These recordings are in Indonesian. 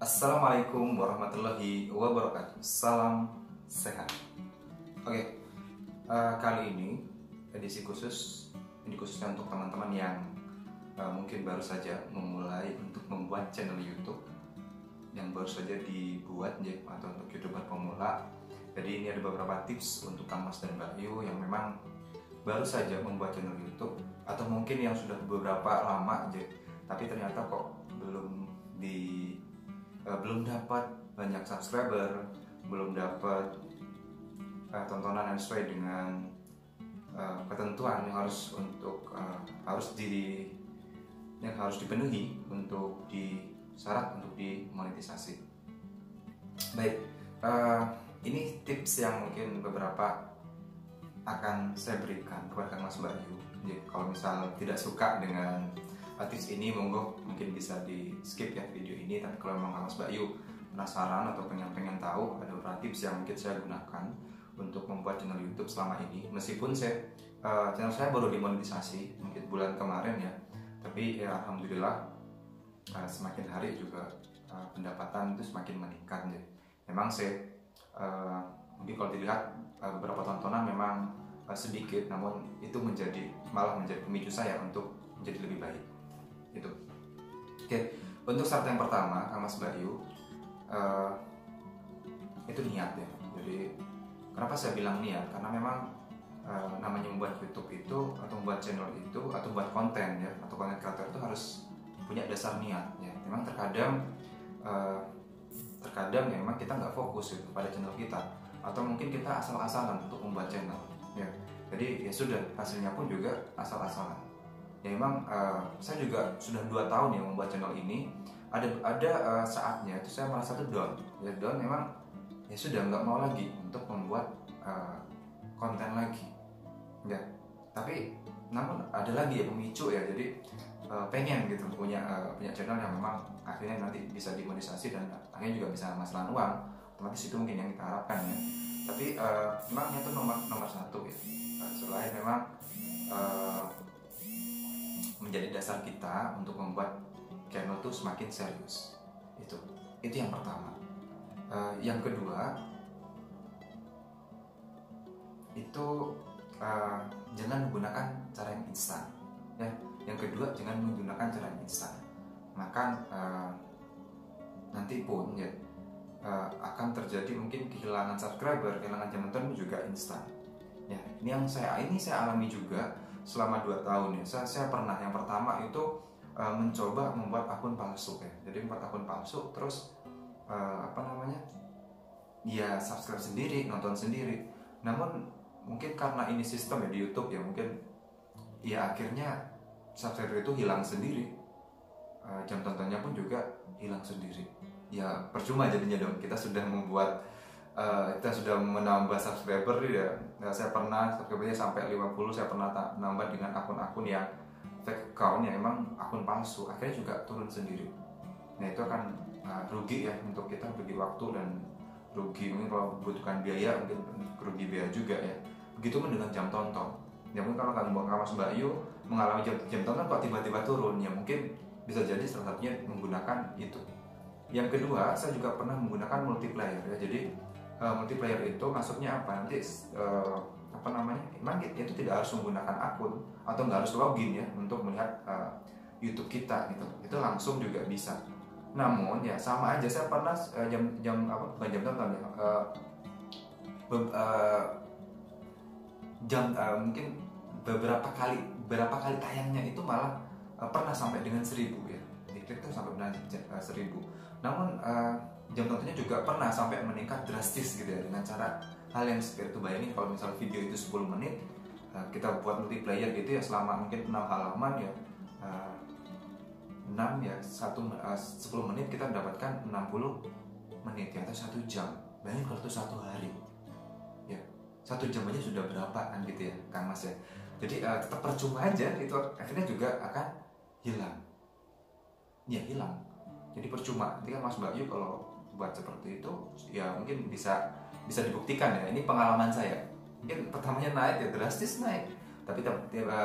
Assalamualaikum warahmatullahi wabarakatuh. Salam sehat. Oke, uh, kali ini edisi khusus ini khususnya untuk teman-teman yang uh, mungkin baru saja memulai untuk membuat channel YouTube yang baru saja dibuat ya atau untuk youtuber pemula. Jadi ini ada beberapa tips untuk Kang Mas dan Mbak Yu yang memang baru saja membuat channel YouTube atau mungkin yang sudah beberapa lama aja tapi ternyata kok belum di uh, belum dapat banyak subscriber, belum dapat uh, tontonan yang sesuai dengan uh, ketentuan yang harus untuk uh, harus di yang harus dipenuhi untuk di syarat untuk dimonetisasi. Baik, uh, ini tips yang mungkin beberapa akan saya berikan kepada Mas Bayu. Jadi kalau misal tidak suka dengan tips ini monggo mungkin bisa di skip ya video ini. Tapi kalau memang Mas Bayu penasaran atau pengen pengen tahu ada beberapa tips yang mungkin saya gunakan untuk membuat channel YouTube selama ini. Meskipun saya uh, channel saya baru dimonetisasi mungkin bulan kemarin ya. Tapi ya alhamdulillah uh, semakin hari juga uh, pendapatan itu semakin meningkat ya memang saya uh, mungkin kalau dilihat uh, beberapa tontonan memang uh, sedikit namun itu menjadi malah menjadi pemicu saya untuk menjadi lebih baik itu oke untuk syarat yang pertama Mas Bayu uh, itu niat ya. Jadi kenapa saya bilang niat? Karena memang uh, namanya membuat YouTube itu atau membuat channel itu atau membuat konten ya atau konten kreator itu harus punya dasar niat ya. Memang terkadang uh, terkadang ya memang kita nggak fokus gitu pada channel kita atau mungkin kita asal-asalan untuk membuat channel ya. Jadi ya sudah hasilnya pun juga asal-asalan ya memang uh, saya juga sudah dua tahun ya membuat channel ini. Ada ada uh, saatnya itu saya merasa tuh down. Ya down memang ya sudah nggak mau lagi untuk membuat uh, konten lagi. Ya tapi namun ada lagi ya pemicu ya jadi uh, pengen gitu punya uh, punya channel yang memang akhirnya nanti bisa dimonetisasi dan akhirnya juga bisa menghasilkan uang. Otomatis itu mungkin yang kita harapkan ya. Tapi uh, memang itu nomor nomor satu ya. Selain memang uh, menjadi dasar kita untuk membuat channel itu semakin serius. Itu itu yang pertama. Uh, yang kedua itu uh, jangan menggunakan cara yang instan ya. Yang kedua jangan menggunakan cara yang instan. Maka uh, nanti pun ya uh, akan terjadi mungkin kehilangan subscriber kehilangan jam juga instan. Ya ini yang saya ini saya alami juga selama 2 tahun ya. Saya, saya pernah. Yang pertama itu uh, mencoba membuat akun palsu ya. Jadi membuat akun palsu terus uh, apa namanya ya subscribe sendiri nonton sendiri. Namun mungkin karena ini sistem ya di YouTube ya mungkin ya akhirnya subscriber itu hilang sendiri. Uh, jam tontonnya pun juga hilang sendiri. Ya percuma jadinya dong. Kita sudah membuat uh, kita sudah menambah subscriber ya. Nah, saya pernah subscribernya sampai 50 saya pernah nambah dengan akun-akun yang fake account yang emang akun palsu. Akhirnya juga turun sendiri. Nah itu akan uh, rugi ya untuk kita bagi waktu dan rugi mungkin kalau membutuhkan biaya mungkin rugi biaya juga ya. Begitu pun dengan jam tonton. Ya mungkin kalau kamu Mas Mbak Yu mengalami jam, jam tonton kok tiba-tiba turun. Ya mungkin bisa jadi salah satunya menggunakan itu. Yang kedua saya juga pernah menggunakan multiplayer ya. Jadi uh, multiplayer itu maksudnya apa? Nanti uh, apa namanya? Memang itu tidak harus menggunakan akun atau nggak harus login ya untuk melihat uh, YouTube kita gitu. Itu langsung juga bisa. Namun ya sama aja. Saya pernah uh, jam jam apa? Bukan jam tonton ya. Uh, be, uh, jam uh, mungkin beberapa kali beberapa kali tayangnya itu malah uh, pernah sampai dengan seribu ya. Diklik itu sampai dengan uh, seribu namun uh, jam tontonnya juga pernah sampai meningkat drastis gitu ya dengan cara hal yang seperti itu. Bayangin kalau misal video itu 10 menit uh, kita buat multiplayer gitu ya selama mungkin 6 halaman ya uh, 6 ya satu uh, 10 menit kita mendapatkan 60 menit ya atau satu jam. Bayangin kalau itu satu hari. Ya satu jam aja sudah berapa kan gitu ya kang mas ya. Jadi uh, tetap percuma aja itu akhirnya juga akan hilang. Ya hilang jadi percuma. Nanti kan mas Bayu kalau buat seperti itu ya mungkin bisa bisa dibuktikan ya. Ini pengalaman saya. Mungkin pertamanya naik ya drastis naik. Tapi tiba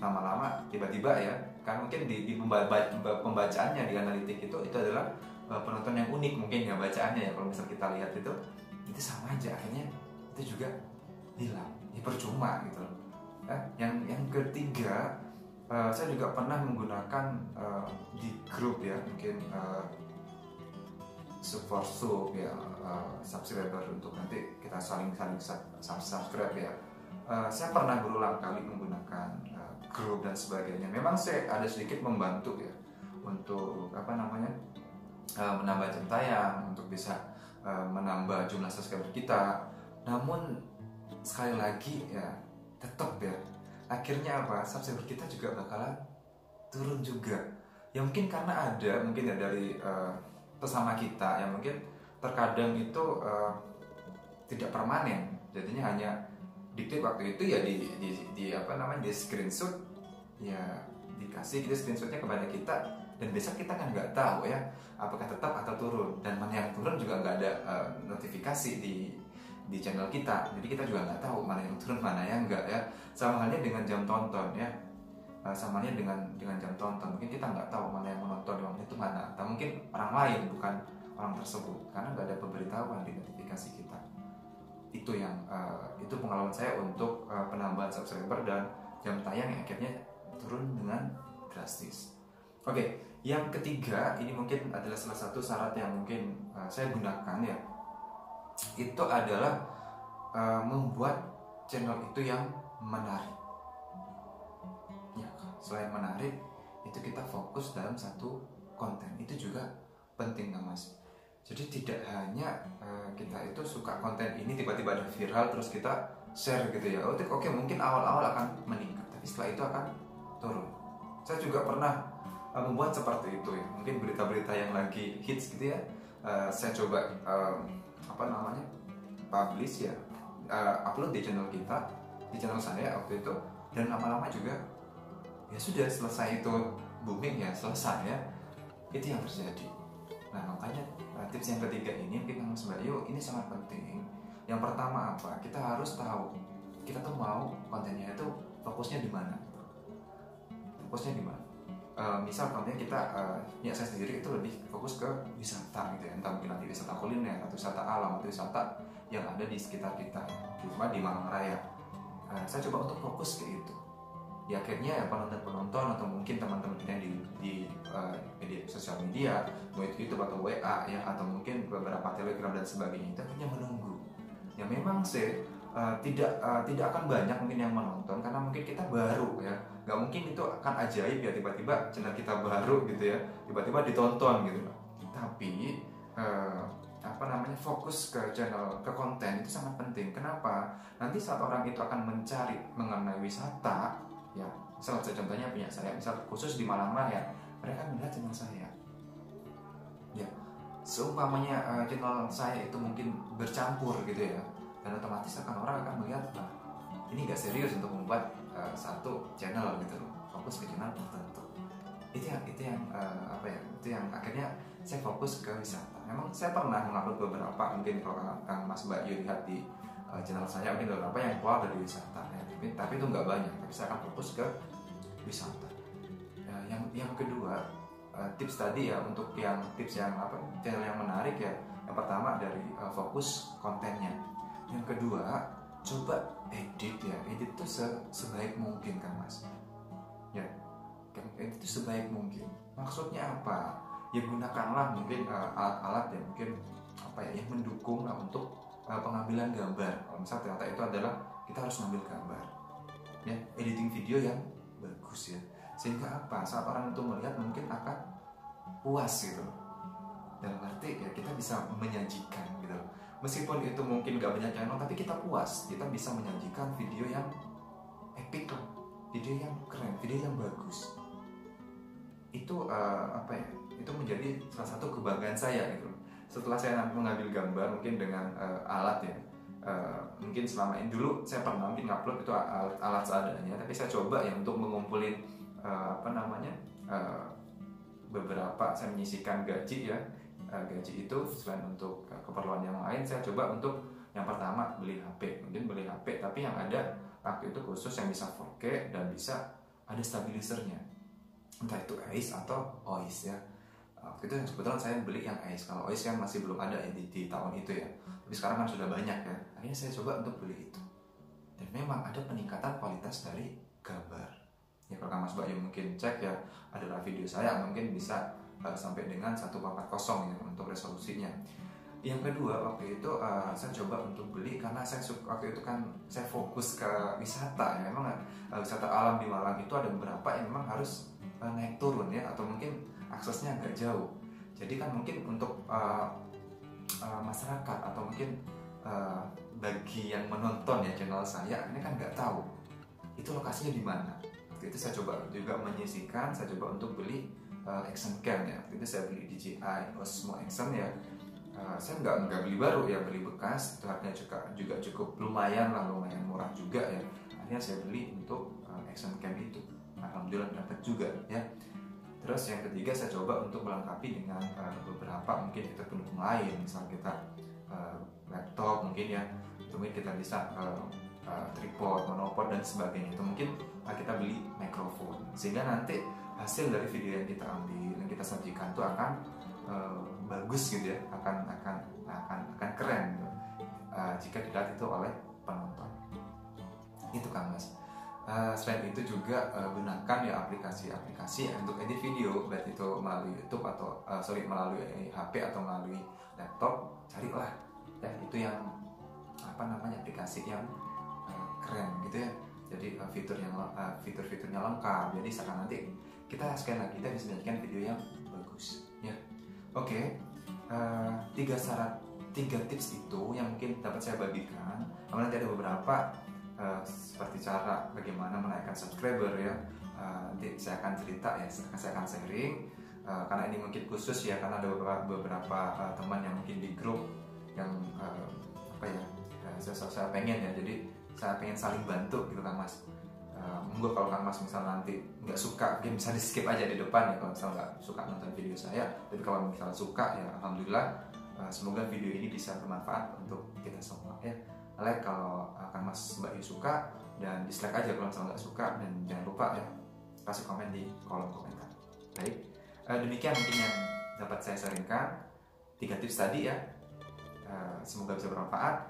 lama-lama tiba-tiba ya kan mungkin di, di pembacaannya di analitik itu itu adalah uh, penonton yang unik mungkin ya bacaannya ya. Kalau misal kita lihat itu itu sama aja. Akhirnya itu juga hilang. Ya percuma gitu loh. Eh, yang yang ketiga uh, saya juga pernah menggunakan uh, di grup ya mungkin uh, support sub ya uh, subscriber untuk nanti kita saling saling subscribe ya. Uh, saya pernah berulang kali menggunakan uh, grup dan sebagainya. Memang saya ada sedikit membantu ya untuk apa namanya uh, menambah jam tayang untuk bisa uh, menambah jumlah subscriber kita. Namun sekali lagi ya tetap ya akhirnya apa? Subscriber kita juga bakalan turun juga. Ya mungkin karena ada mungkin ya dari uh, bersama kita yang mungkin terkadang itu uh, tidak permanen. Jadinya hanya diklik waktu itu ya di, di, di apa namanya di screenshot. Ya dikasih gitu screenshotnya kepada kita dan besok kita kan nggak tahu ya apakah tetap atau turun. Dan mana yang turun juga nggak ada uh, notifikasi di di channel kita. Jadi kita juga nggak tahu mana yang turun mana yang enggak ya. Sama halnya dengan jam tonton ya. Uh, sama halnya dengan dengan jam tonton. Mungkin kita nggak tahu mana yang menonton di waktu itu mana. Atau mungkin orang lain bukan orang tersebut. Karena nggak ada pemberitahuan di notifikasi kita. Itu yang uh, itu pengalaman saya untuk uh, penambahan subscriber dan jam tayang yang akhirnya turun dengan drastis. Oke, okay, yang ketiga ini mungkin adalah salah satu syarat yang mungkin uh, saya gunakan ya. Itu adalah uh, membuat channel itu yang menarik. Selain menarik itu kita fokus dalam satu konten. Itu juga penting mas. Jadi tidak hanya uh, kita itu suka konten ini tiba-tiba ada viral terus kita share gitu ya. Oke oke mungkin awal-awal akan meningkat tapi setelah itu akan turun. Saya juga pernah uh, membuat seperti itu ya. Mungkin berita-berita yang lagi hits gitu ya. Uh, saya coba uh, apa namanya publish ya uh, upload di channel kita di channel saya waktu itu. Dan lama-lama juga ya sudah selesai itu booming ya selesai ya itu yang terjadi. Nah makanya uh, tips yang ketiga ini mungkin Mas Bayu ini sangat penting. Yang pertama apa? Kita harus tahu kita tuh mau kontennya itu fokusnya di mana? Fokusnya di mana uh, misal konten kita uh, ya saya sendiri itu lebih fokus ke wisata gitu ya. Entah mungkin nanti wisata kuliner atau wisata alam atau wisata yang ada di sekitar kita cuma di Malang Raya. Uh, saya coba untuk fokus ke itu. Ya akhirnya ya penonton-penonton atau mungkin teman-teman kita di, di uh, media sosial media mau itu YouTube atau WA ya atau mungkin beberapa Telegram dan sebagainya itu akhirnya menunggu. Ya memang sih uh, tidak uh, tidak akan banyak mungkin yang menonton karena mungkin kita baru ya. Nggak mungkin itu akan ajaib ya tiba-tiba channel kita baru gitu ya tiba-tiba ditonton gitu. Tapi uh, apa namanya fokus ke channel ke konten itu sangat penting. Kenapa? Nanti saat orang itu akan mencari mengenai wisata ya salah satu contohnya punya saya misal khusus di Malang Raya mereka melihat channel saya. Ya seumpamanya channel saya itu mungkin bercampur gitu ya dan otomatis akan orang akan melihat ah, ini gak serius untuk membuat uh, satu channel gitu loh. Fokus ke channel tertentu. Itu yang itu yang uh, apa ya itu yang akhirnya saya fokus ke wisata. Memang saya pernah mengupload beberapa mungkin kalau kang Mas Bayu lihat di uh, channel saya mungkin beberapa yang keluar dari wisata ya. Tapi, tapi itu nggak banyak. Tapi saya akan fokus ke wisata. Ya, yang yang kedua uh, tips tadi ya untuk yang tips yang apa channel yang menarik ya. Yang pertama dari uh, fokus kontennya yang kedua coba edit ya. Edit itu se sebaik mungkin kan mas? Ya edit itu sebaik mungkin. Maksudnya apa? Ya gunakanlah mungkin alat-alat uh, yang mungkin apa ya yang mendukung lah untuk uh, pengambilan gambar. Kalau misal ternyata itu adalah kita harus mengambil gambar. Ya editing video yang bagus ya. Sehingga apa? Saat orang itu melihat mungkin akan puas gitu. Dalam arti ya kita bisa menyajikan gitu meskipun itu mungkin gak banyak yang nonton tapi kita puas. Kita bisa menyajikan video yang epic loh video yang keren video yang bagus. Itu uh, apa ya itu menjadi salah satu kebanggaan saya gitu. Setelah saya nanti mengambil gambar mungkin dengan uh, alat ya. Uh, mungkin selama ini dulu saya pernah mungkin ngupload itu alat, alat seadanya tapi saya coba ya untuk mengumpulin uh, apa namanya uh, beberapa saya menyisikan gaji ya uh, gaji itu selain untuk uh, keperluan yang lain saya coba untuk yang pertama beli HP mungkin beli HP tapi yang ada waktu itu khusus yang bisa 4K dan bisa ada stabilisernya entah itu AIS atau OIS ya. Waktu itu kebetulan saya beli yang Ice kalau Ice kan masih belum ada ya di, di tahun itu ya. Tapi sekarang kan sudah banyak ya. Akhirnya saya coba untuk beli itu. Dan memang ada peningkatan kualitas dari gambar. Ya kalau Mas Bayu mungkin cek ya adalah video saya mungkin bisa uh, sampai dengan 140 ya untuk resolusinya. Yang kedua waktu itu uh, saya coba untuk beli karena saya suka waktu itu kan saya fokus ke wisata ya memang uh, wisata alam di Malang itu ada beberapa yang memang harus uh, naik turun ya atau mungkin aksesnya agak jauh. Jadi kan mungkin untuk uh, uh, masyarakat atau mungkin uh, bagi yang menonton ya channel saya ini kan nggak tahu itu lokasinya di mana. Itu saya coba juga menyisikan saya coba untuk beli uh, action cam ya. Waktu itu saya beli DJI Osmo Action ya. Uh, saya nggak nggak beli baru ya beli bekas itu harganya juga juga cukup lumayan lah lumayan murah juga ya. Akhirnya saya beli untuk uh, action cam itu. Alhamdulillah dapat juga ya. Terus yang ketiga saya coba untuk melengkapi dengan uh, beberapa mungkin kita pendukung lain misal kita uh, laptop mungkin ya. Mungkin kita bisa uh, uh, tripod monopod dan sebagainya. Itu mungkin uh, kita beli mikrofon sehingga nanti hasil dari video yang kita ambil yang kita sajikan itu akan uh, bagus gitu ya akan akan akan akan keren gitu. uh, jika dilihat itu oleh penonton. Itu kan mas. Uh, selain itu juga uh, gunakan ya aplikasi-aplikasi untuk edit video baik itu melalui YouTube atau uh, sorry melalui HP atau melalui laptop carilah. Ya itu yang apa namanya aplikasi yang uh, keren gitu ya jadi uh, fitur yang uh, fitur-fiturnya lengkap. Jadi sekarang nanti kita sekali lagi kita bisa menyajikan video yang bagus. Ya. Oke. Okay. uh, tiga syarat tiga tips itu yang mungkin dapat saya bagikan. Namun nanti ada beberapa uh, seperti cara bagaimana menaikkan subscriber ya. Uh, nanti saya akan cerita ya saya akan sharing. Uh, karena ini mungkin khusus ya karena ada beberapa, beberapa uh, teman yang mungkin di grup yang uh, apa ya uh, saya, saya pengen ya. Jadi saya pengen saling bantu gitu kan mas. Uh, kalau kang mas misal nanti nggak suka game bisa di skip aja di depan ya kalau misal nggak suka nonton video saya. Tapi kalau misal suka ya alhamdulillah uh, semoga video ini bisa bermanfaat untuk kita semua ya. Like kalau uh, kang mas mbak Yu suka dan dislike aja kalau misal nggak suka dan jangan lupa ya kasih komen di kolom komentar. Baik. Uh, demikian mungkin yang dapat saya sharingkan tiga tips tadi ya. Uh, semoga bisa bermanfaat.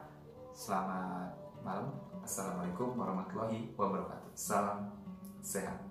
Selamat malam Assalamualaikum warahmatullahi wabarakatuh. Salam sehat.